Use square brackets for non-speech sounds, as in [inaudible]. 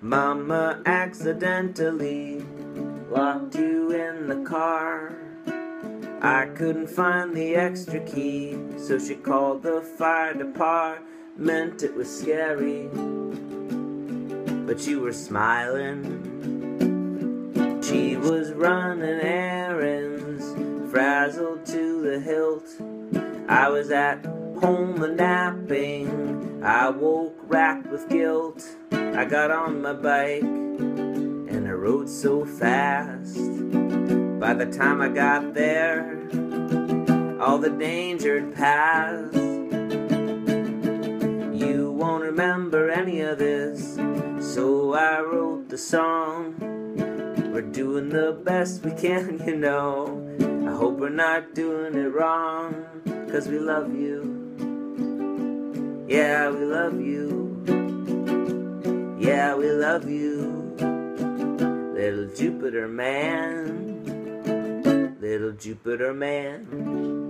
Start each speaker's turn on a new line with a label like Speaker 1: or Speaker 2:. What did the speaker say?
Speaker 1: Mama accidentally locked you in the car. I couldn't find the extra key, so she called the fire department. It was scary, but you were smiling. She was running errands, frazzled to the hilt. I was at home and napping. I woke racked with guilt. I got on my bike and I rode so fast. By the time I got there, all the danger had passed. You won't remember any of this, so I wrote the song. We're doing the best we can, [laughs] you know. I hope we're not doing it wrong, cause we love you. Yeah, we love you. Yeah, we love you. Little Jupiter man. Little Jupiter man.